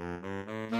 Mm-hmm.